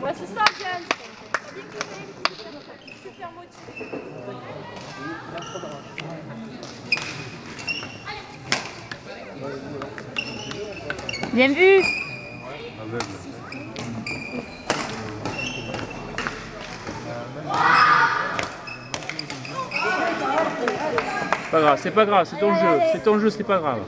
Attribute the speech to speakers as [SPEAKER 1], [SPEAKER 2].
[SPEAKER 1] Bah, c'est ça, Super.
[SPEAKER 2] Bien vu
[SPEAKER 3] Pas grave, c'est pas grave, c'est ton jeu, c'est ton jeu, c'est pas grave.